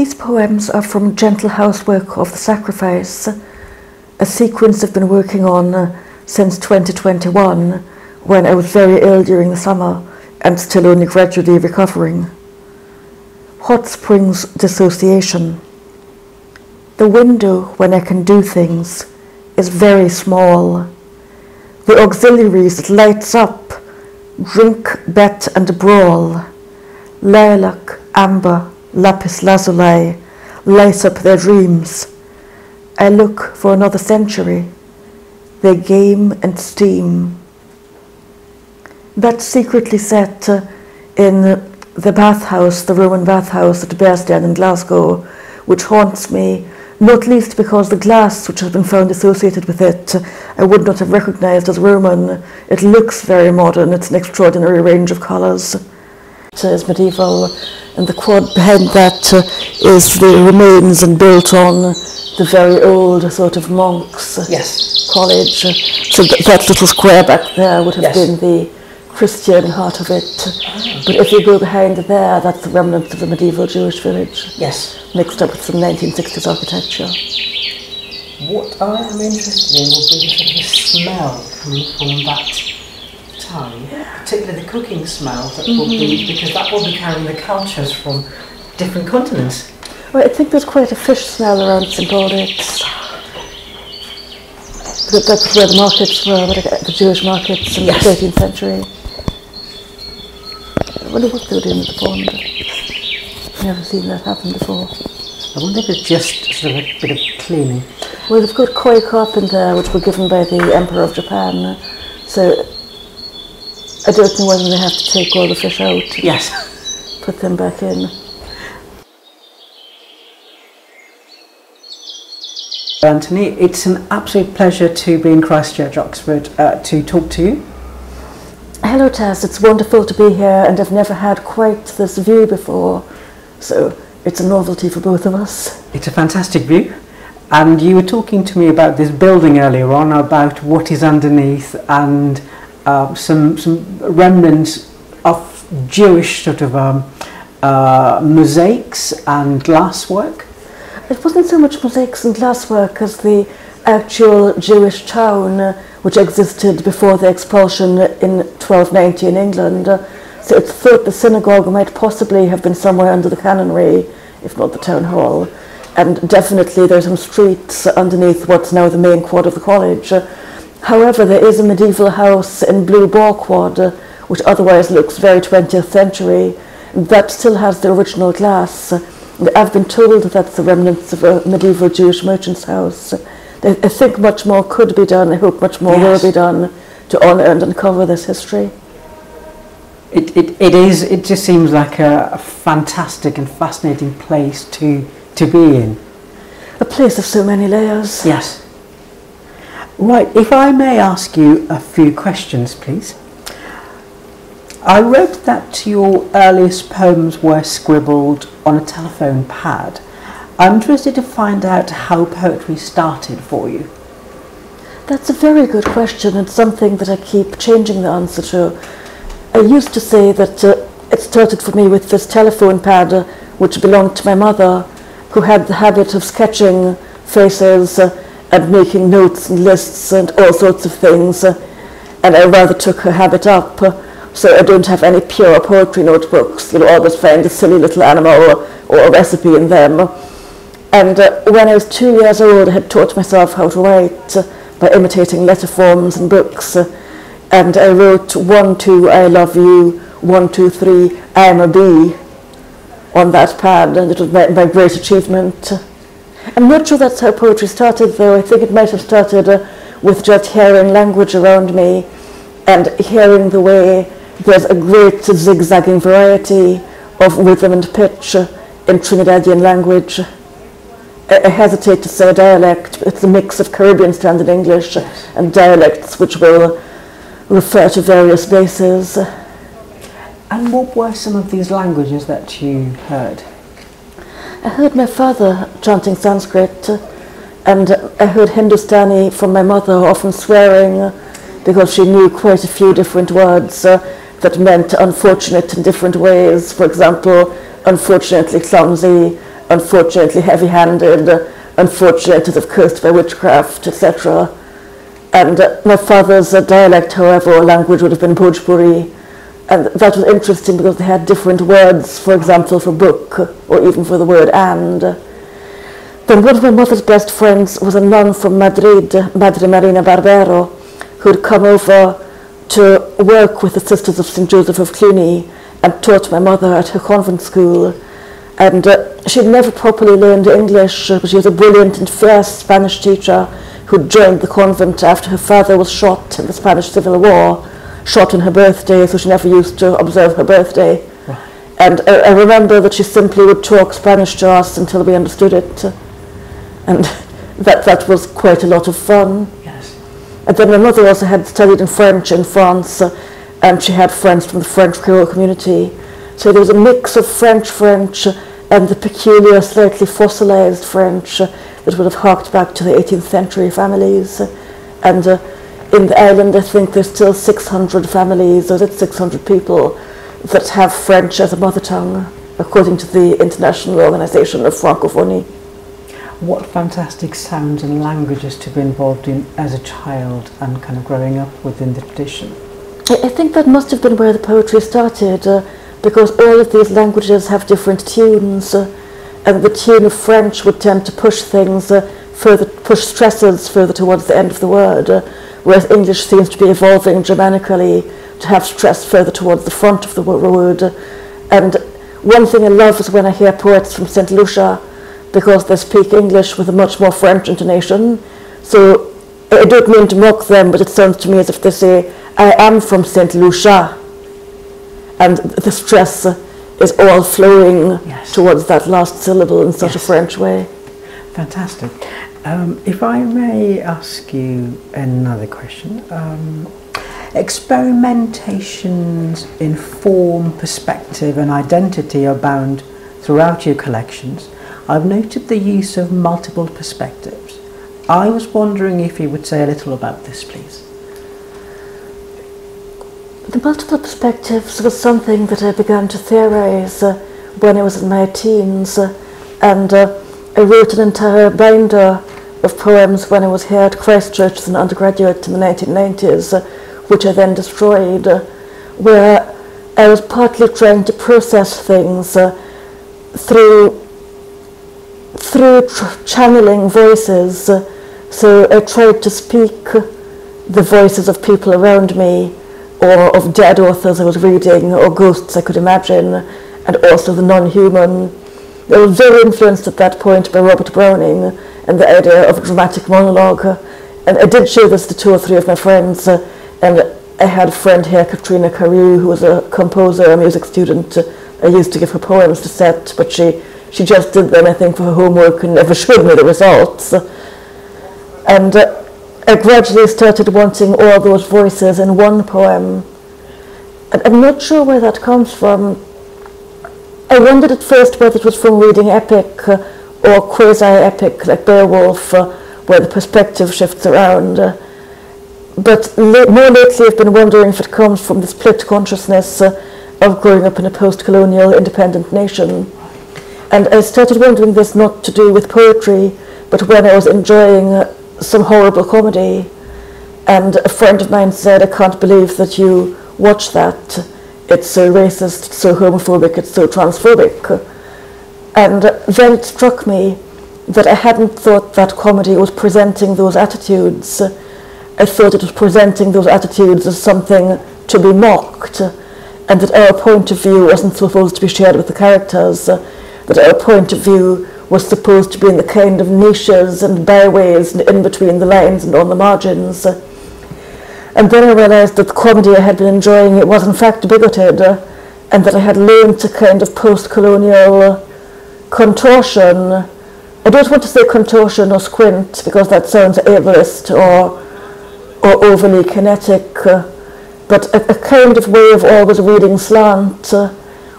These poems are from Gentle Housework of the Sacrifice, a sequence I've been working on uh, since 2021 when I was very ill during the summer and still only gradually recovering. Hot Springs Dissociation. The window when I can do things is very small. The auxiliaries it lights up drink, bet, and brawl. Lilac, amber, lapis lazuli light up their dreams. I look for another century. They game and steam. That's secretly set in the bathhouse, the Roman bathhouse at Bearsden in Glasgow, which haunts me, not least because the glass which has been found associated with it I would not have recognised as Roman. It looks very modern, it's an extraordinary range of colours. It is medieval and the quad behind that uh, is the remains and built on the very old sort of monks uh, Yes. college. So th- that little square back there would have Yes. been the Christian heart of it. But if you go behind there, that's the remnants of the medieval Jewish village, Yes. mixed up with some 1960s architecture. What I am interested in will be the sort of smell coming from that time, particularly the cooking smell that will be, mm-hmm. because that will be carrying the cultures from different continents. Well, I think there's quite a fish smell around St. Aldate's. That, that's where the markets were, where the, the Jewish markets in Yes. the 13th century. I wonder what they were doing at the pond. Never seen that happen before. I wonder if it's just sort of a bit of cleaning. Well, they've got koi carp in there, which were given by the Emperor of Japan. So I don't know whether they have to take all the fish out, Yes. put them back in. Anthony, it's an absolute pleasure to be in Christ Church, Oxford, uh, to talk to you. Hello, Taz. It's wonderful to be here, and I've never had quite this view before. So it's a novelty for both of us. It's a fantastic view. And you were talking to me about this building earlier on, about what is underneath, and uh, some some remnants of Jewish sort of um, uh, mosaics and glasswork. It wasn't so much mosaics and glasswork as the actual Jewish town uh, which existed before the expulsion in 1290 in England. So it's thought the synagogue might possibly have been somewhere under the canonry, if not the town hall. And definitely there's some streets underneath what's now the main quad of the college. Uh, however, there is a medieval house in Blue Boar Quad, uh, which otherwise looks very 20th century, that still has the original glass. I've been told that's the remnants of a medieval Jewish merchant's house. I I think much more could be done. I hope much more Yes. will be done to honour and uncover this history. It, it, it is. It just seems like a, a fantastic and fascinating place to to be in. A place of so many layers. Yes. Right, if I may ask you a few questions, please. I read that your earliest poems were scribbled on a telephone pad. I'm interested to find out how poetry started for you. That's a very good question and something that I keep changing the answer to. I used to say that uh, it started for me with this telephone pad uh, which belonged to my mother, who had the habit of sketching faces uh, and making notes and lists and all sorts of things. Uh, and I rather took her habit up. Uh, so I don't have any pure poetry notebooks. You'll always find a silly little animal or, or a recipe in them. And uh, when I was two years old, I had taught myself how to write uh, by imitating letter forms and books. Uh, and I wrote one, two, I love you, one, two, three, I am a bee on that pad, and it was my, my great achievement. I'm not sure that's how poetry started, though. I think it might have started uh, with just hearing language around me and hearing the way there's a great zigzagging variety of rhythm and pitch uh, in Trinidadian language. I I hesitate to say dialect, but it's a mix of Caribbean Standard English and dialects which will refer to various bases. And what were some of these languages that you heard? I heard my father chanting Sanskrit and I heard Hindustani from my mother, often swearing uh, because she knew quite a few different words uh, that meant unfortunate in different ways. For example, unfortunately clumsy unfortunately heavy-handed, uh, unfortunately of cursed by witchcraft, etc. And uh, my father's uh, dialect, however, or language would have been Bhojpuri. And that was interesting because they had different words, for example, for book, or even for the word and. Then one of my mother's best friends was a nun from Madrid, Madre Marina Barbero, who had come over to work with the Sisters of St. Joseph of Cluny and taught my mother at her convent school. And uh, she'd never properly learned English, but she was a brilliant and fierce Spanish teacher who joined the convent after her father was shot in the Spanish Civil War, shot on her birthday, so she never used to observe her birthday. And I, I remember that she simply would talk Spanish to us until we understood it. And that, that was quite a lot of fun. Yes. And then my mother also had studied in French in France, uh, and she had friends from the French Creole community. So there was a mix of French French and the peculiar, slightly fossilized French that would have harked back to the 18th century families. And uh, in the island, I think there's still 600 families, or is it 600 people, that have French as a mother tongue, according to the International Organization of Francophonie. What fantastic sounds and languages to be involved in as a child and kind of growing up within the tradition. I think that must have been where the poetry started, uh, because all of these languages have different tunes, uh, and the tune of French would tend to push things uh, further, push stresses further towards the end of the word, uh, whereas English seems to be evolving Germanically to have stress further towards the front of the word. And one thing I love is when I hear poets from St. Lucia, because they speak English with a much more French intonation. So I don't mean to mock them, but it sounds to me as if they say, I am from St. Lucia. And the stress is all flowing Yes. towards that last syllable in such a French way. Fantastic. Um, if I may ask you another question. Um, experimentations in form, perspective, and identity abound throughout your collections. I've noted the use of multiple perspectives. I was wondering if you would say a little about this, please. The multiple perspectives was something that I began to theorize uh, when I was in my teens, uh, and uh, I wrote an entire binder of poems when I was here at Christ Church as an undergraduate in the 1990s, uh, which I then destroyed, uh, where I was partly trying to process things uh, through through channeling voices. So I tried to speak the voices of people around me or of dead authors I was reading, or ghosts I could imagine, and also the non-human. I was very influenced at that point by Robert Browning and the idea of dramatic monologue. And I did show this to two or three of my friends, and I had a friend here, Katrina Carew, who was a composer, a music student. I used to give her poems to set, but she, she just did them, I think, for her homework and never showed me the results. And uh, I gradually started wanting all those voices in one poem. And I'm not sure where that comes from. I wondered at first whether it was from reading epic uh, or quasi-epic like Beowulf, uh, where the perspective shifts around. But more lately I've been wondering if it comes from the split consciousness uh, of growing up in a post-colonial independent nation. And I started wondering this not to do with poetry, but when I was enjoying some horrible comedy, and a friend of mine said, I can't believe that you watch that. It's so racist, so homophobic, it's so transphobic. And then it struck me that I hadn't thought that comedy was presenting those attitudes. I thought it was presenting those attitudes as something to be mocked, and that our point of view wasn't supposed to be shared with the characters, that our point of view was supposed to be in the kind of niches and byways and in between the lines and on the margins. And then I realised that the comedy I had been enjoying it was in fact bigoted, uh, and that I had learned to kind of post-colonial contortion. I don't want to say contortion or squint because that sounds ableist or or overly kinetic, uh, but a, a kind of way of always reading slant, uh,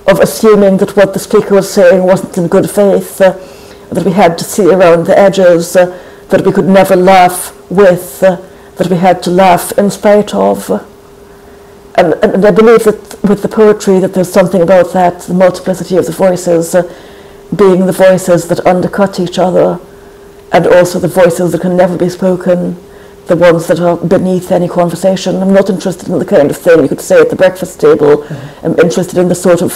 of assuming that what the speaker was saying wasn't in good faith, uh, that we had to see around the edges, uh, that we could never laugh with, uh, that we had to laugh in spite of. And, and I believe that with the poetry that there's something about that, the multiplicity of the voices, uh, being the voices that undercut each other and also the voices that can never be spoken, the ones that are beneath any conversation. I'm not interested in the kind of thing you could say at the breakfast table. Mm-hmm. I'm interested in the sort of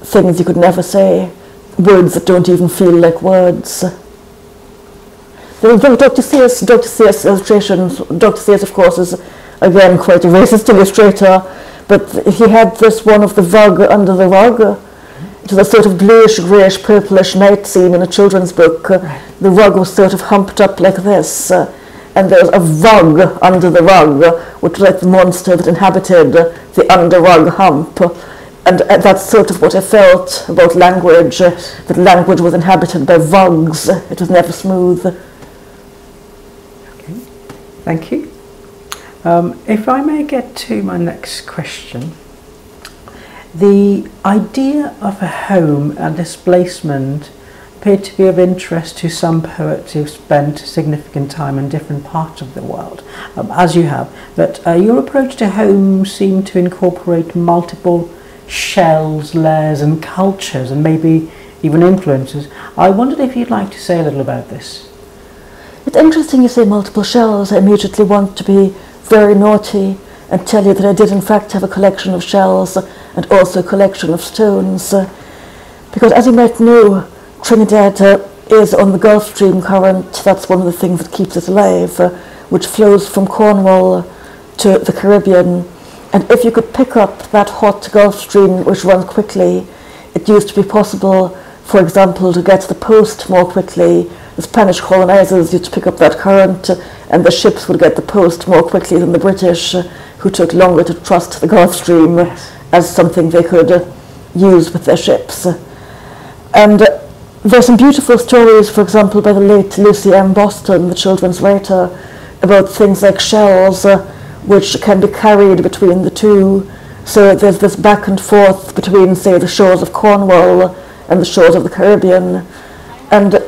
things you could never say, words that don't even feel like words. Dr. Seuss, Dr. Seuss illustrations, Dr. Seuss of course is again quite a racist illustrator, but if he had this one of the rug under the rug, it was a sort of bluish, greyish, purplish night scene in a children's book. Uh, the rug was sort of humped up like this, uh, and there was a rug under the rug, which was like the monster that inhabited the under rug hump. And uh, that's sort of what I felt about language, that language was inhabited by rugs. It was never smooth. Okay. Thank you. Um, if I may get to my next question. The idea of a home and displacement appeared to be of interest to some poets who've spent significant time in different parts of the world, um, as you have. But uh, your approach to home seemed to incorporate multiple shells, layers, and cultures, and maybe even influences. I wondered if you'd like to say a little about this. It's interesting you say multiple shells. I immediately want to be very naughty and tell you that I did in fact have a collection of shells and also a collection of stones. Uh, because as you might know, Trinidad uh, is on the Gulf Stream current. That's one of the things that keeps it alive, uh, which flows from Cornwall to the Caribbean. And if you could pick up that hot Gulf Stream, which runs quickly, it used to be possible, for example, to get to the post more quickly. The Spanish colonizers used to pick up that current, and the ships would get the post more quickly than the British, who took longer to trust the Gulf Stream. As something they could uh, use with their ships. And uh, there's some beautiful stories, for example, by the late Lucy M. Boston, the children's writer, about things like shells uh, which can be carried between the two. So there's this back and forth between, say, the shores of Cornwall and the shores of the Caribbean. And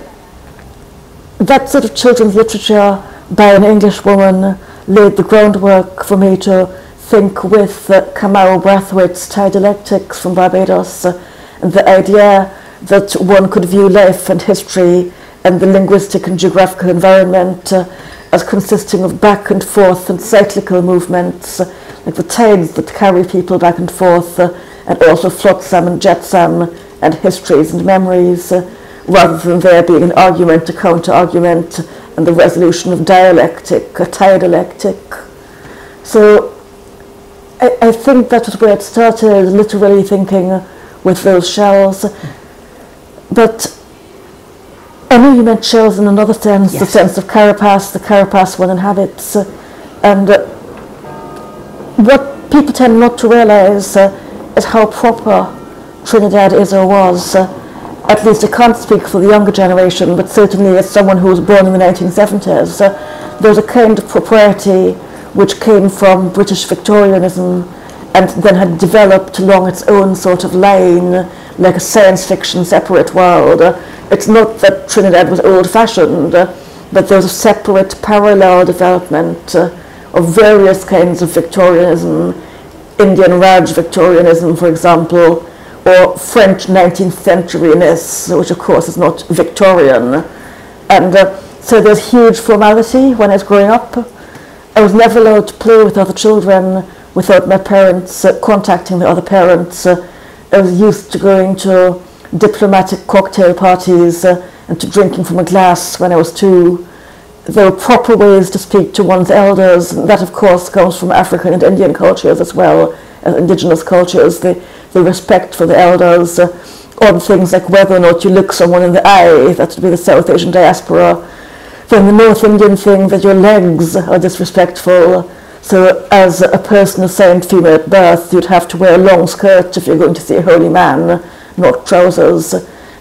that sort of children's literature by an English woman laid the groundwork for me to think with uh, Kamau Brathwaite's tidalectics from Barbados uh, and the idea that one could view life and history and the linguistic and geographical environment uh, as consisting of back and forth and cyclical movements, uh, like the tides that carry people back and forth, uh, and also flotsam and jetsam, and histories and memories, uh, rather than there being an argument, a counter-argument, and the resolution of dialectic, a dialectic. So I, I think that was where it started, literally thinking with those shells. But I know you meant shells in another sense, yes. the sense of carapace, the carapace one inhabits. Uh, and uh, what people tend not to realise uh, is how proper Trinidad is or was. Uh, at least I can't speak for the younger generation, but certainly as someone who was born in the 1970s, uh, there's a kind of propriety which came from British Victorianism and then had developed along its own sort of line, like a science fiction separate world. it's not that Trinidad was old fashioned, but there was a separate parallel development uh, of various kinds of Victorianism, Indian Raj Victorianism, for example, or French 19th centuryness, which of course is not Victorian. And uh, so there's huge formality when I was growing up. I was never allowed to play with other children without my parents uh, contacting the other parents. Uh, I was used to going to diplomatic cocktail parties uh, and to drinking from a glass when I was two. There were proper ways to speak to one's elders, that of course comes from African and Indian cultures as well as indigenous cultures. The, the respect for the elders, uh, on things like whether or not you look someone in the eye, that would be the South Asian diaspora, then the North Indian thing that your legs are disrespectful. So as a person of assigned female at birth, you'd have to wear a long skirt if you're going to see a holy man, not trousers.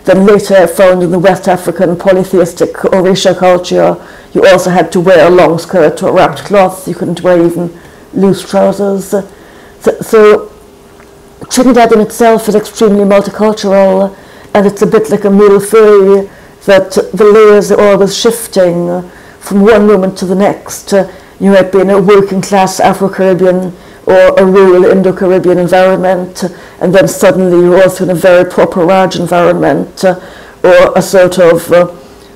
Then later found in the West African polytheistic Orisha culture, you also had to wear a long skirt or wrapped cloth. You couldn't wear even loose trousers. So, so Trinidad in itself is extremely multicultural, and it's a bit like a millefeuille that the layers are always shifting from one moment to the next. You might be in a working class Afro-Caribbean or a rural Indo-Caribbean environment, and then suddenly you're also in a very proper Raj environment, or a sort of uh,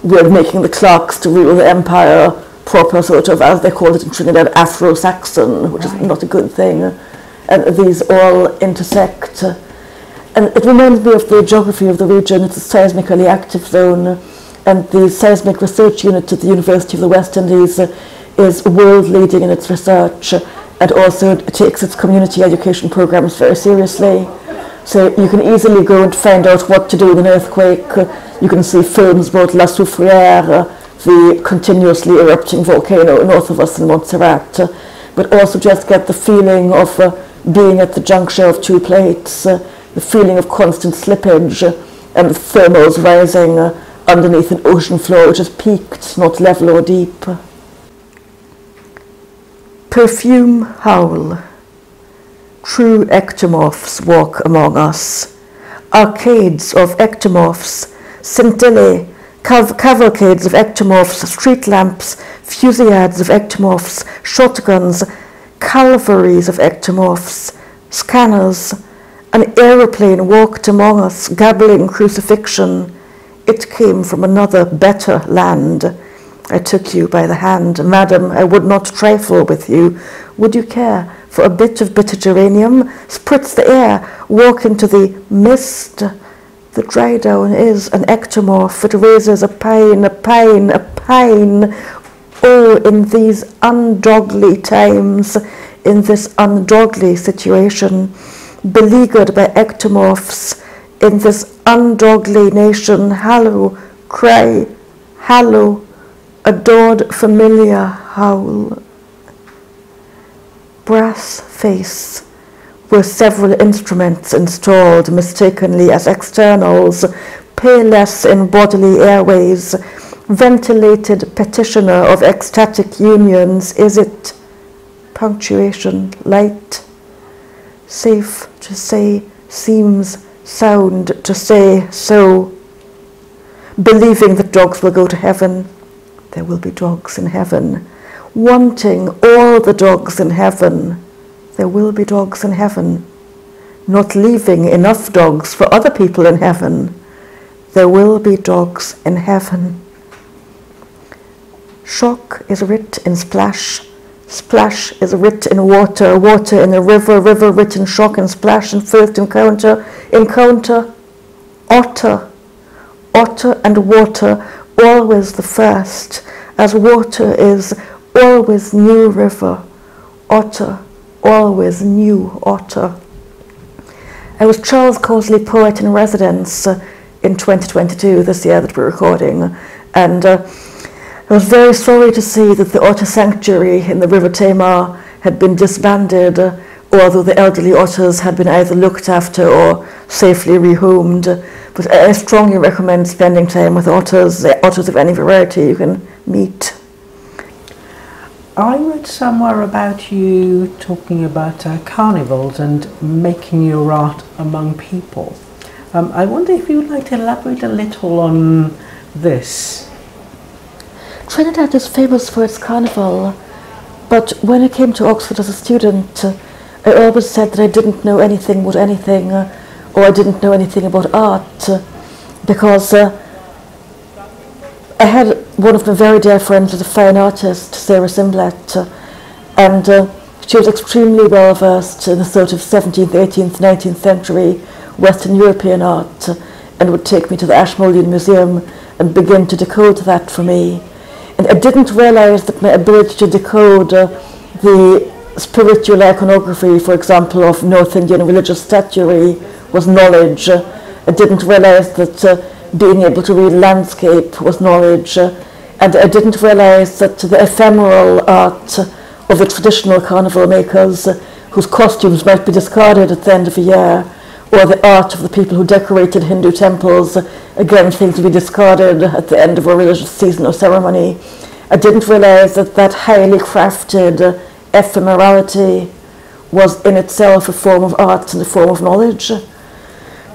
of making the clocks to rule the empire, proper sort of, as they call it in Trinidad, Afro-Saxon, which right. is not a good thing. And these all intersect. And it reminds me of the geography of the region. It's a seismically active zone, and the seismic research unit at the University of the West Indies is world leading in its research and also takes its community education programs very seriously. So you can easily go and find out what to do in an earthquake. You can see films about La Soufrière, the continuously erupting volcano north of us in Montserrat, but also just get the feeling of uh, being at the juncture of two plates, uh, the feeling of constant slippage, and the thermals rising uh, underneath an ocean floor which is peaked, not level or deep. Perfume howl. True ectomorphs walk among us. Arcades of ectomorphs, scintillae, cav- cavalcades of ectomorphs, street lamps, fusillades of ectomorphs, shotguns, calvaries of ectomorphs, scanners. An aeroplane walked among us, gabbling crucifixion. It came from another, better land. I took you by the hand. Madam, I would not trifle with you. Would you care for a bit of bitter geranium? Spritz the air, walk into the mist. The dry down is an ectomorph. It raises a pain, a pain, a pain. Oh, in these undogly times, in this undogly situation, beleaguered by ectomorphs, in this undogly nation, hallow, cry, hallow, adored familiar howl. Brass face were several instruments installed mistakenly as externals, payless in bodily airways, ventilated petitioner of ecstatic unions, is it punctuation, light, safe to say, seems sound to say so, believing that dogs will go to heaven, there will be dogs in heaven. Wanting all the dogs in heaven, there will be dogs in heaven. Not leaving enough dogs for other people in heaven, there will be dogs in heaven. Shock is writ in splash. Splash is writ in water, water in a river, river writ in shock and splash and first encounter, encounter, otter, otter and water always the first, as water is always new river, otter, always new otter. I was Charles Causley Poet in Residence uh, in 2022, this year that we're recording, and uh, I was very sorry to see that the otter sanctuary in the River Tamar had been disbanded, uh, although the elderly otters had been either looked after or safely rehomed. But I strongly recommend spending time with otters, the otters of any variety you can meet. I read somewhere about you talking about uh, carnivals and making your art among people. Um, I wonder if you would like to elaborate a little on this. Trinidad is famous for its carnival, but when I came to Oxford as a student, uh, I always said that I didn't know anything about anything. Uh, or I didn't know anything about art because uh, I had one of my very dear friends was a fine artist, Sarah Simblet, uh, and uh, she was extremely well versed in the sort of 17th, 18th, 19th century Western European art and would take me to the Ashmolean Museum and begin to decode that for me. And I didn't realize that my ability to decode uh, the spiritual iconography, for example, of North Indian religious statuary was knowledge. I didn't realize that uh, being able to read landscape was knowledge. And I didn't realize that the ephemeral art of the traditional carnival makers whose costumes might be discarded at the end of a year, or the art of the people who decorated Hindu temples, again, things to be discarded at the end of a religious season or ceremony. I didn't realize that that highly crafted ephemerality was in itself a form of art and a form of knowledge.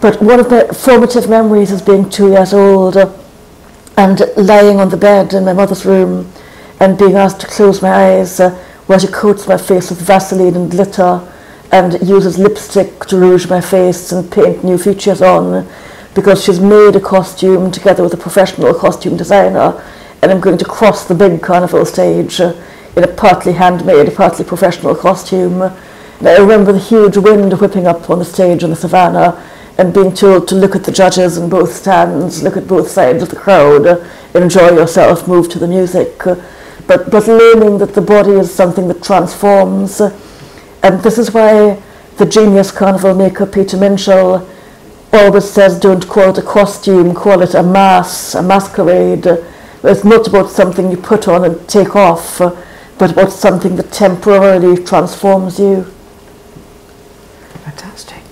But one of my formative memories is being two years old and lying on the bed in my mother's room and being asked to close my eyes uh, while she coats my face with Vaseline and glitter and uses lipstick to rouge my face and paint new features on. because she's made a costume together with a professional costume designer, and I'm going to cross the big carnival stage uh, in a partly handmade, partly professional costume. I remember the huge wind whipping up on the stage in the savannah and being told to look at the judges in both stands, look at both sides of the crowd, enjoy yourself, move to the music. But, but learning that the body is something that transforms. And this is why the genius carnival maker Peter Minshall always says don't call it a costume, call it a mas, a masquerade. It's not about something you put on and take off, but about something that temporarily transforms you. Fantastic.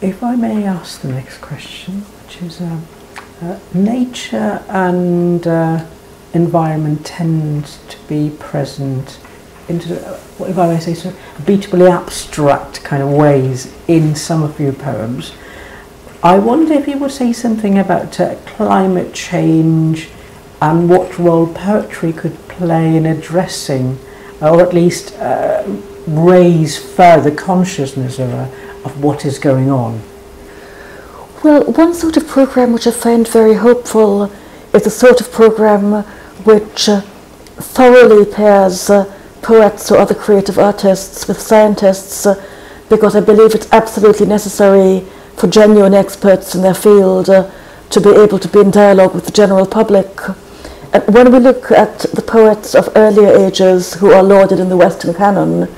If I may ask the next question, which is um, uh, nature and uh, environment tend to be present into, if I may say so, beatably abstract kind of ways in some of your poems. I wonder if you would say something about uh, climate change and what role poetry could play in addressing, or at least uh, raise further consciousness of, uh, of what is going on. Well, one sort of program which I find very hopeful is a sort of program which uh, thoroughly pairs uh, poets or other creative artists with scientists uh, because I believe it's absolutely necessary for genuine experts in their field uh, to be able to be in dialogue with the general public. And when we look at the poets of earlier ages who are lauded in the Western canon,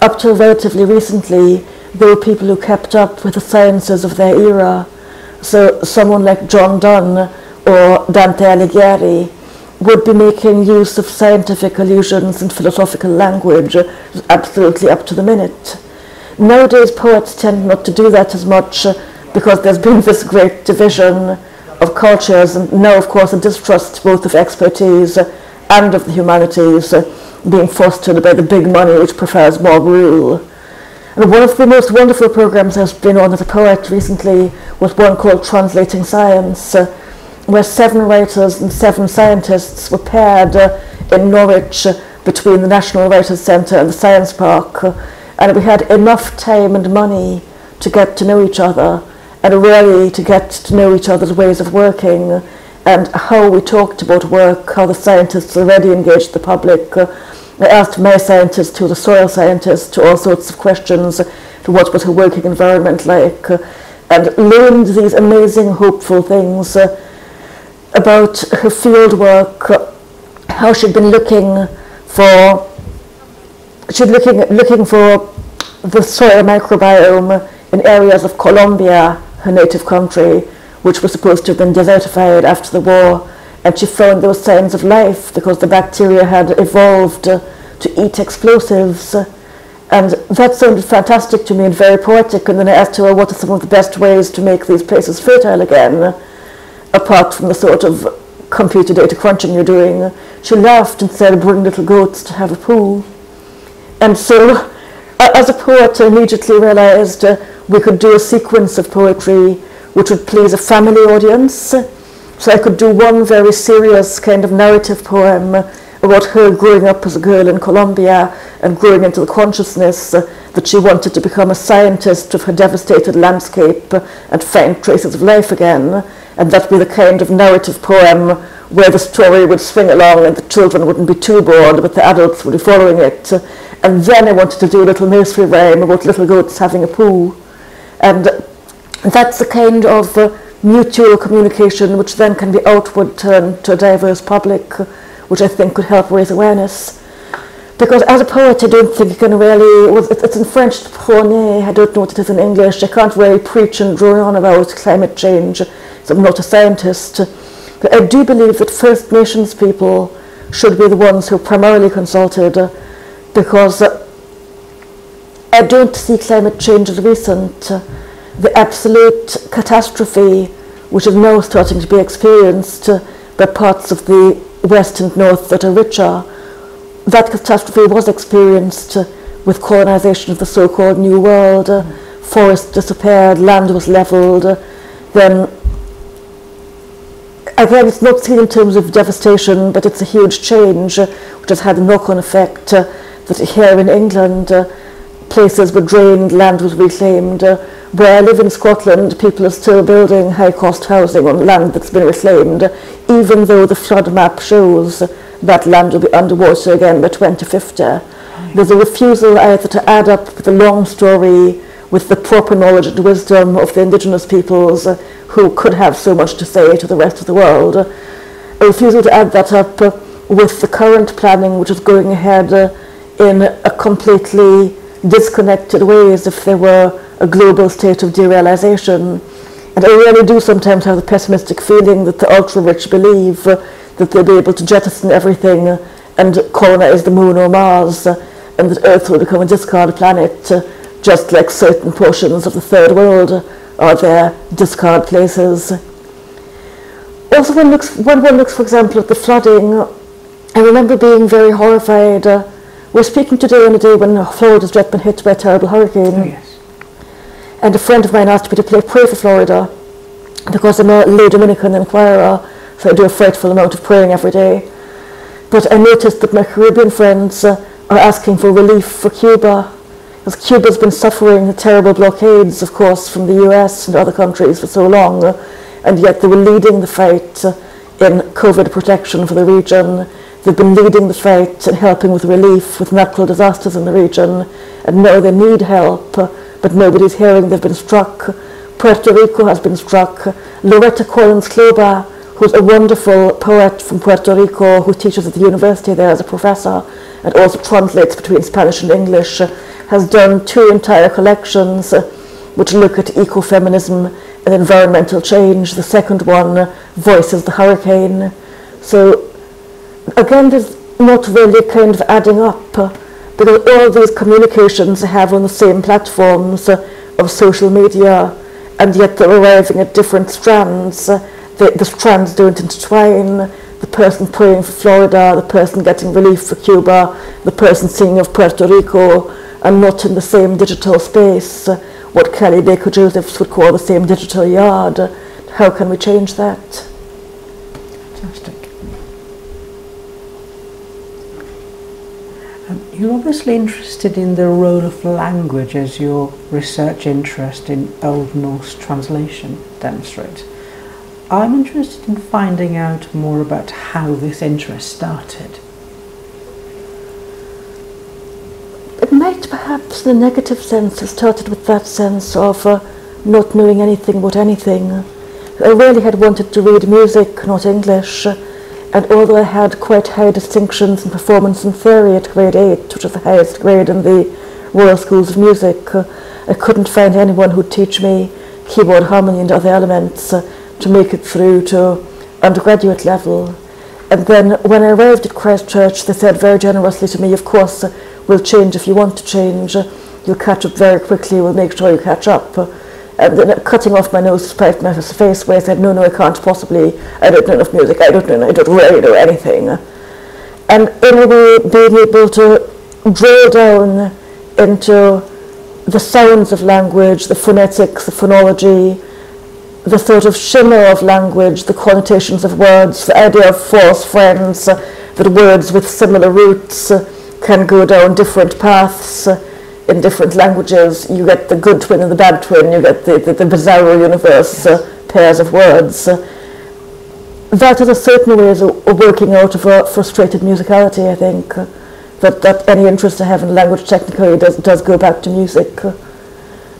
up till relatively recently, there were people who kept up with the sciences of their era. So someone like John Donne or Dante Alighieri would be making use of scientific allusions and philosophical language absolutely up to the minute. Nowadays, poets tend not to do that as much because there's been this great division of cultures, and now, of course, a distrust both of expertise and of the humanities being fostered by the big money which prefers more rule. And one of the most wonderful programs I've been on as a poet recently was one called Translating Science, where seven writers and seven scientists were paired in Norwich between the National Writers' Centre and the Science Park. And we had enough time and money to get to know each other and really to get to know each other's ways of working and how we talked about work, how the scientists already engaged the public. I asked my scientist to the soil scientist to all sorts of questions to what was her working environment like and learned these amazing hopeful things about her field work, how she'd been looking for, she'd looking looking for the soil microbiome in areas of Colombia, her native country, which was supposed to have been desertified after the war, and she found those signs of life because the bacteria had evolved to eat explosives. And that sounded fantastic to me and very poetic. And then I asked her, what are some of the best ways to make these places fertile again? apart from the sort of computer data crunching you're doing, she laughed and said, bring little goats to have a pool. And so, as a poet, I immediately realized uh, we could do a sequence of poetry which would please a family audience. So I could do one very serious kind of narrative poem about her growing up as a girl in Colombia and growing into the consciousness that she wanted to become a scientist of her devastated landscape and find traces of life again and that'd be the kind of narrative poem where the story would swing along and the children wouldn't be too bored, but the adults would be following it. And then I wanted to do a little nursery rhyme about little goats having a poo. And that's the kind of uh, mutual communication which then can be outward turned to a diverse public, which I think could help raise awareness. Because as a poet, I don't think you can really, well, it's in French, prôner, I don't know what it is in English, I can't really preach and drone on about climate change. I'm not a scientist, but I do believe that First Nations people should be the ones who are primarily consulted uh, because uh, I don't see climate change as recent. The absolute catastrophe which is now starting to be experienced by parts of the west and north that are richer, that catastrophe was experienced with colonization of the so-called New World. Uh, forests disappeared, land was leveled, then again, it's not seen in terms of devastation, but it's a huge change which has had a knock-on effect uh, that here in England, uh, places were drained, land was reclaimed. Uh, where I live in Scotland, people are still building high cost housing on land that's been reclaimed, even though the flood map shows that land will be underwater again by 2050. There's a refusal either to add up the long story with the proper knowledge and wisdom of the indigenous peoples who could have so much to say to the rest of the world. A refusal to add that up with the current planning which is going ahead in a completely disconnected ways if there were a global state of derealization. And I really do sometimes have the pessimistic feeling that the ultra-rich believe uh, that they'll be able to jettison everything and colonize the moon or Mars uh, and that Earth will become a discard planet uh, just like certain portions of the third world are their discard places. Also, looks, when one looks, for example, at the flooding, I remember being very horrified. We're speaking today on a day when Florida's just been hit by a terrible hurricane. Oh, yes. And a friend of mine asked me to play Pray for Florida because I'm a lay Dominican inquirer, so I do a frightful amount of praying every day. But I noticed that my Caribbean friends uh, are asking for relief for Cuba because Cuba's been suffering the terrible blockades, of course, from the US and other countries for so long, and yet they were leading the fight in COVID protection for the region. They've been leading the fight and helping with relief with natural disasters in the region, and now they need help, but nobody's hearing they've been struck. Puerto Rico has been struck. Loretta Collins Klobah, who's a wonderful poet from Puerto Rico who teaches at the university there as a professor and also translates between Spanish and English, has done two entire collections which look at ecofeminism and environmental change. The second one voices the hurricane. So again, there's not really kind of adding up uh, because all these communications have on the same platforms uh, of social media and yet they're arriving at different strands. Uh, the, the strands don't intertwine. The person praying for Florida, the person getting relief for Cuba, the person singing of Puerto Rico, and not in the same digital space, uh, what Kelly Baker Josephs would call the same digital yard. How can we change that? Um, you're obviously interested in the role of language as your research interest in Old Norse translation demonstrates. I'm interested in finding out more about how this interest started. It might perhaps, in a negative sense, have started with that sense of uh, not knowing anything about anything. I really had wanted to read music, not English, and although I had quite high distinctions in performance and theory at grade 8, which is the highest grade in the Royal Schools of Music, uh, I couldn't find anyone who'd teach me keyboard harmony and other elements uh, to make it through to undergraduate level. And then when I arrived at Christ Church, they said very generously to me, of course, uh, will change if you want to change. You'll catch up very quickly. We'll make sure you catch up. And then cutting off my nose despite my face where I said, no, no, I can't possibly. I don't know enough music. I don't know. I don't really know anything. And in a way, being able to drill down into the sounds of language, the phonetics, the phonology, the sort of shimmer of language, the connotations of words, the idea of false friends, that words with similar roots, can go down different paths uh, in different languages. You get the good twin and the bad twin, you get the, the, the bizarro universe uh, pairs of words. That is a certain way of working out of a frustrated musicality, I think. That, that any interest I have in language technically does, does go back to music.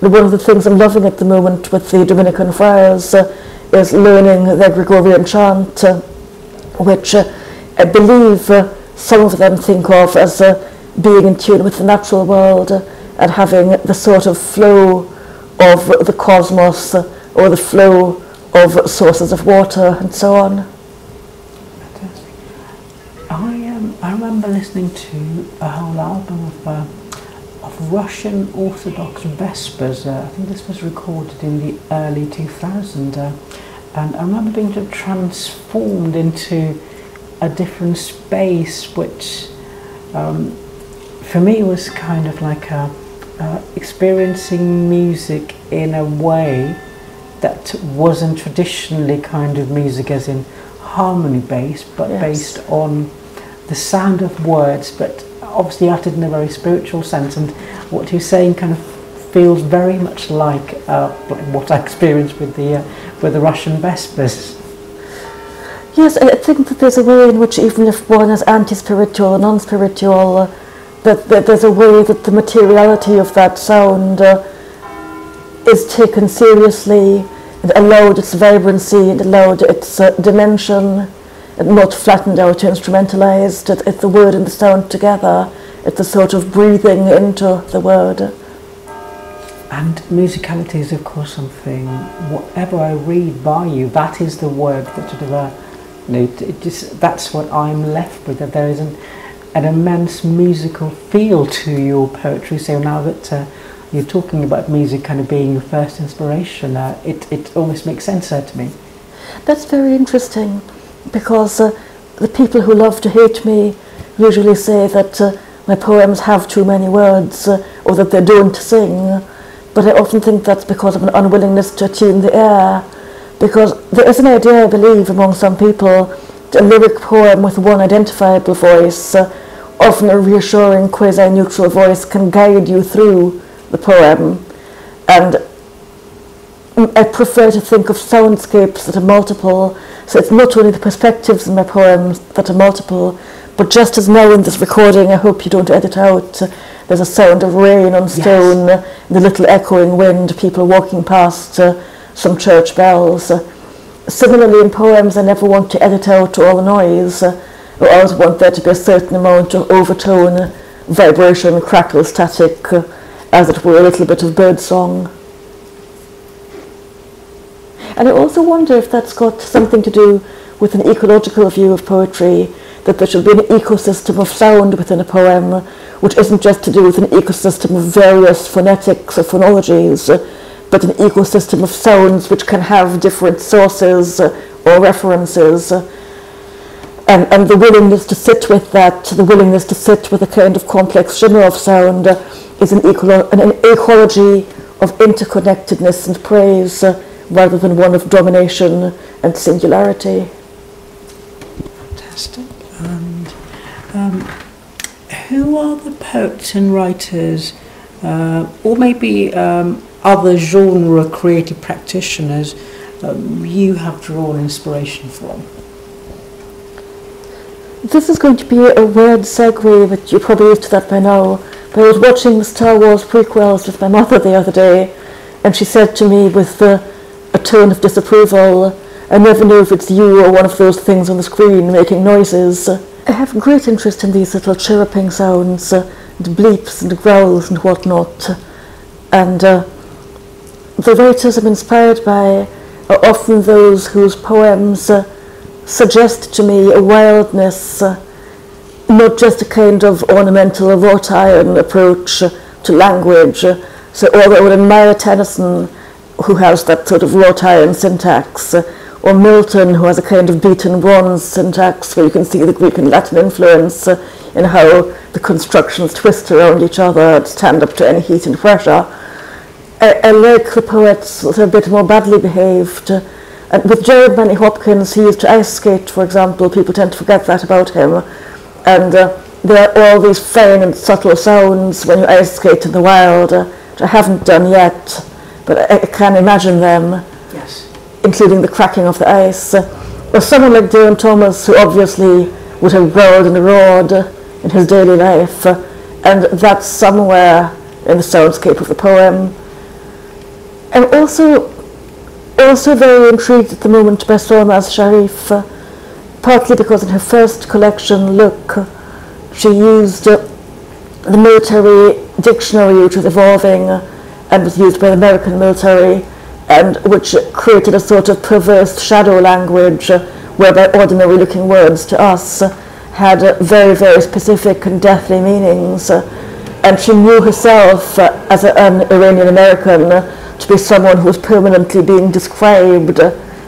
One of the things I'm loving at the moment with the Dominican friars uh, is learning their Gregorian chant, uh, which uh, I believe uh, some of them think of as uh, being in tune with the natural world and having the sort of flow of the cosmos or the flow of sources of water and so on. I, um, I remember listening to a whole album of, uh, of Russian Orthodox Vespers. Uh, I think this was recorded in the early 2000s. Uh, and I remember being sort of transformed into a different space, which um, for me was kind of like a, uh, experiencing music in a way that wasn't traditionally kind of music as in harmony based, but Yes. based on the sound of words, but obviously uttered in a very spiritual sense, and what you're saying kind of feels very much like, uh, like what I experienced with the uh, with the Russian Vespers. Yes, I think that there's a way in which even if one is anti-spiritual non-spiritual, that, that there's a way that the materiality of that sound uh, is taken seriously and allowed its vibrancy and allowed its uh, dimension and not flattened out, instrumentalized. It, it's the word and the sound together. It's a sort of breathing into the word. And musicality is, of course, something. Whatever I read by you, that is the word that you know, it just that's what I'm left with. That there is an, immense musical feel to your poetry. So now that uh, you're talking about music kind of being your first inspiration, uh, it it almost makes sense uh, to me. That's very interesting because uh, the people who love to hate me usually say that uh, my poems have too many words uh, or that they don't sing. But I often think that's because of an unwillingness to attune the air. Because there is an idea, I believe, among some people, a lyric poem with one identifiable voice, often a reassuring quasi-neutral voice, can guide you through the poem. And I prefer to think of soundscapes that are multiple. So it's not only the perspectives in my poems that are multiple, but just as now in this recording, I hope you don't edit out, uh, there's a sound of rain on stone, yes. uh, the little echoing wind, people walking past uh, some church bells. Similarly, in poems, I never want to edit out all the noise. I always want there to be a certain amount of overtone, vibration, crackle, static, uh, as it were a little bit of bird song. And I also wonder if that's got something to do with an ecological view of poetry, that there should be an ecosystem of sound within a poem, which isn't just to do with an ecosystem of various phonetics or phonologies, but an ecosystem of sounds which can have different sources or references. And, and the willingness to sit with that, the willingness to sit with a kind of complex shimmer of sound, is an, ecolo- an, ecology of interconnectedness and praise rather than one of domination and singularity. Fantastic. And um, who are the poets and writers, uh, or maybe um, other genre creative practitioners um, you have drawn inspiration from? This is going to be a weird segue, but you're probably used to that by now. But I was watching the Star Wars prequels with my mother the other day, and she said to me with the a tone of disapproval. I never know if it's you or one of those things on the screen making noises. I have great interest in these little chirruping sounds, and bleeps and growls and whatnot. And uh, the writers I'm inspired by are often those whose poems uh, suggest to me a wildness, uh, not just a kind of ornamental wrought iron approach to language. So although I would admire Tennyson who has that sort of wrought iron syntax, uh, or Milton, who has a kind of beaten bronze syntax, where you can see the Greek and Latin influence uh, in how the constructions twist around each other and stand up to any heat and pressure. I, I like the poets that are a bit more badly behaved. And with Gerard Manley Hopkins, he used to ice skate, for example. People tend to forget that about him. And uh, there are all these fine and subtle sounds when you ice skate in the wild, uh, which I haven't done yet but I, can imagine them, yes. including the cracking of the ice. or someone like Dylan Thomas, who obviously would have growled and roared in his daily life, and that's somewhere in the soundscape of the poem. I'm also, also very intrigued at the moment by Solmaz Sharif, partly because in her first collection, Look, she used the military dictionary, which was evolving and was used by the American military, and which created a sort of perverse shadow language uh, whereby ordinary looking words to us uh, had uh, very, very specific and deathly meanings. Uh, and she knew herself uh, as an Iranian American uh, to be someone who was permanently being described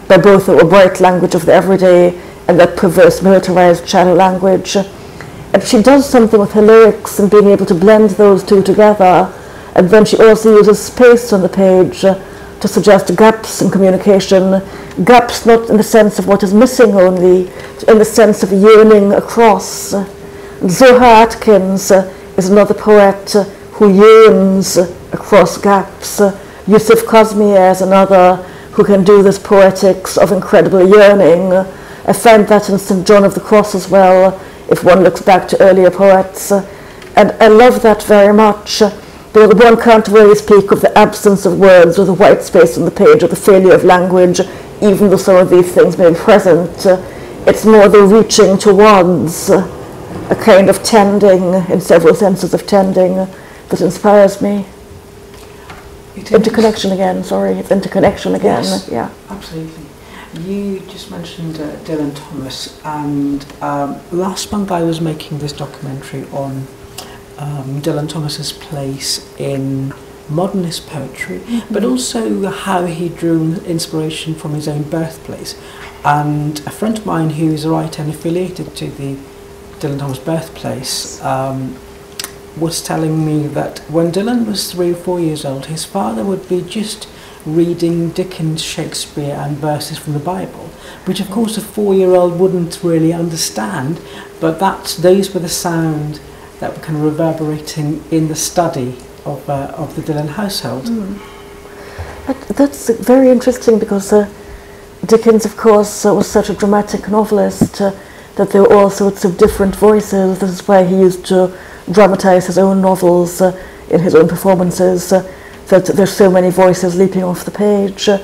by both the bright language of the everyday and that perverse militarized shadow language. And she does something with her lyrics and being able to blend those two together and then she also uses space on the page uh, to suggest gaps in communication, gaps not in the sense of what is missing only, in the sense of yearning across. Zohar Atkins uh, is another poet uh, who yearns across gaps. Yusuf Kazmi is another who can do this poetics of incredible yearning. I find that in St. John of the Cross as well, if one looks back to earlier poets. And I love that very much. But one can't really speak of the absence of words or the white space on the page or the failure of language, even though some of these things may be present. It's more the reaching towards, a kind of tending, in several senses of tending, that inspires me. Interconnection again, sorry, it's interconnection again. Yes, yeah. Absolutely. You just mentioned uh, Dylan Thomas, and um, last month I was making this documentary on um, Dylan Thomas's place in modernist poetry, mm-hmm. but also how he drew inspiration from his own birthplace. And a friend of mine who is a writer and affiliated to the Dylan Thomas birthplace um, was telling me that when Dylan was three or four years old, his father would be just reading Dickens, Shakespeare, and verses from the Bible, which of course a four-year-old wouldn't really understand, but that those were the sound that were kind of reverberating in the study of, uh, of the Dylan household. Mm. That, that's very interesting because uh, Dickens, of course, uh, was such a dramatic novelist uh, that there were all sorts of different voices. This is why he used to dramatize his own novels uh, in his own performances. Uh, that there's so many voices leaping off the page. Uh,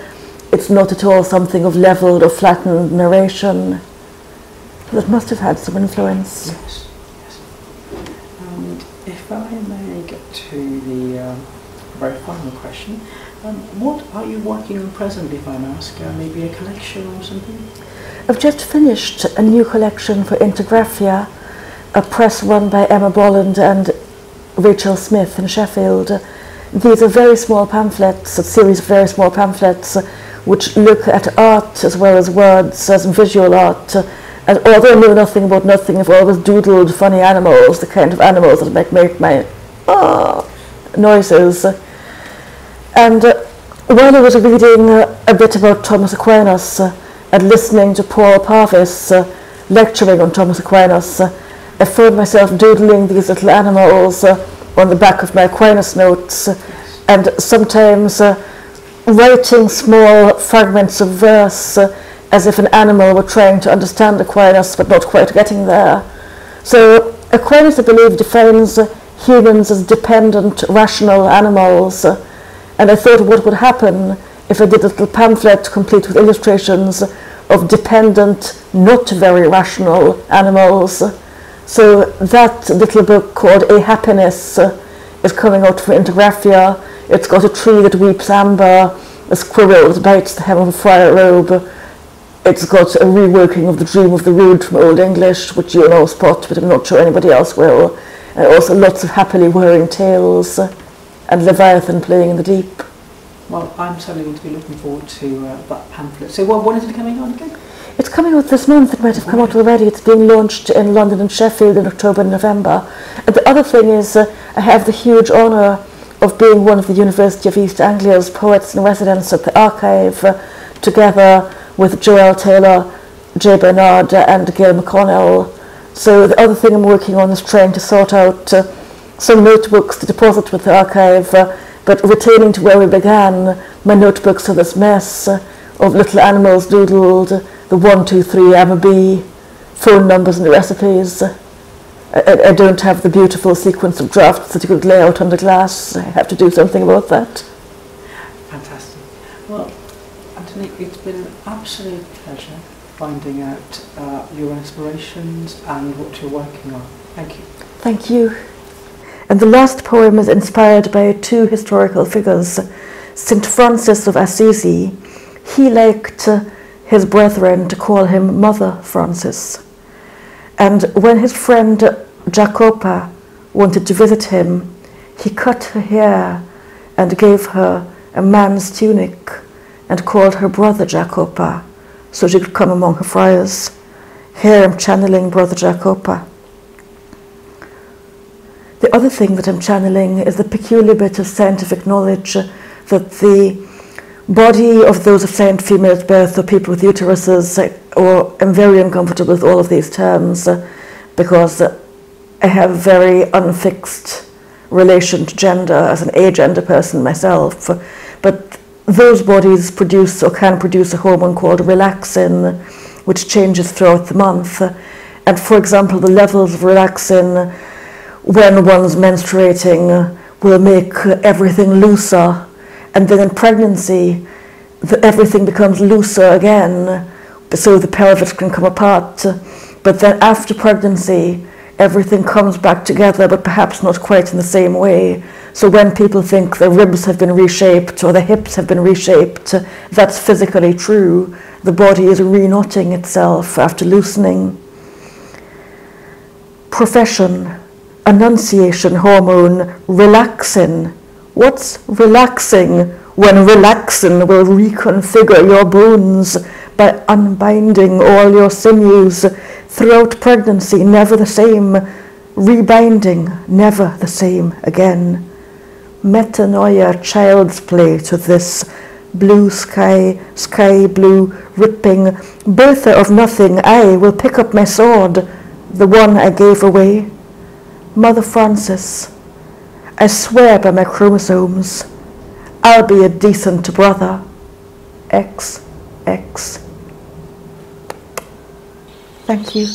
it's not at all something of leveled or flattened narration. That must have had some influence. Yes. And if I may get to the um, very final question, um, what are you working on presently, if I may ask? Uh, maybe a collection or something? I've just finished a new collection for Intergraphia, a press run by Emma Bolland and Rachel Smith in Sheffield. These are very small pamphlets, a series of very small pamphlets, which look at art as well as words, as visual art, and although I know nothing about nothing, I've always doodled funny animals, the kind of animals that make, make my ah noises. And uh, while I was reading uh, a bit about Thomas Aquinas uh, and listening to Paul Parvis uh, lecturing on Thomas Aquinas, uh, I found myself doodling these little animals uh, on the back of my Aquinas notes uh, and sometimes uh, writing small fragments of verse uh, as if an animal were trying to understand Aquinas but not quite getting there. So Aquinas, I believe, defines humans as dependent, rational animals. And I thought what would happen if I did a little pamphlet complete with illustrations of dependent, not very rational animals. So that little book called A Happiness is coming out from Intergraphia. It's got a tree that weeps amber, a squirrel that bites the hem of a friar robe, it's got a reworking of the Dream of the Rood from Old English, which you know spot, but I'm not sure anybody else will. And also lots of happily whirring tales and Leviathan playing in the deep. Well, I'm certainly going to be looking forward to uh, that pamphlet. So what, when is it coming out again? It's coming out this month. It might have come out already. It's being launched in London and Sheffield in October and November. And the other thing is uh, I have the huge honour of being one of the University of East Anglia's poets in residence at the archive uh, together with Joelle Taylor, Jay Bernard and Gail McConnell. So the other thing I'm working on is trying to sort out uh, some notebooks to deposit with the archive, uh, but returning to where we began, my notebooks are this mess uh, of little animals doodled, the one, two, three, a phone numbers and the recipes. I, I, don't have the beautiful sequence of drafts that you could lay out under glass. I have to do something about that. Fantastic. Well, Anthony, it's been an absolute pleasure finding out uh, your inspirations and what you're working on. Thank you. Thank you. And the last poem is inspired by two historical figures. St. Francis of Assisi, he liked his brethren to call him Mother Francis. And when his friend Jacopa wanted to visit him, he cut her hair and gave her a man's tunic and called her brother Jacopa so she could come among her friars. Here I'm channeling Brother Jacopa. The other thing that I'm channeling is the peculiar bit of scientific knowledge that the body of those of female at birth or people with uteruses, eh, or I'm very uncomfortable with all of these terms eh, because eh, I have very unfixed relation to gender as an agender person myself, but those bodies produce or can produce a hormone called relaxin, which changes throughout the month. And for example, the levels of relaxin when one's menstruating will make everything looser, and then in pregnancy, the, everything becomes looser again, so the pelvis can come apart. But then after pregnancy, everything comes back together, but perhaps not quite in the same way. So when people think their ribs have been reshaped or their hips have been reshaped, that's physically true. The body is reknotting itself after loosening. Profession, annunciation hormone, relaxin. What's relaxing when relaxing will reconfigure your bones by unbinding all your sinews throughout pregnancy, never the same, rebinding, never the same again. Metanoia, child's play to this blue sky, sky blue, ripping, Bertha of nothing, I will pick up my sword, the one I gave away. Mother Francis, I swear by my chromosomes, I'll be a decent brother. X, X. Thank you.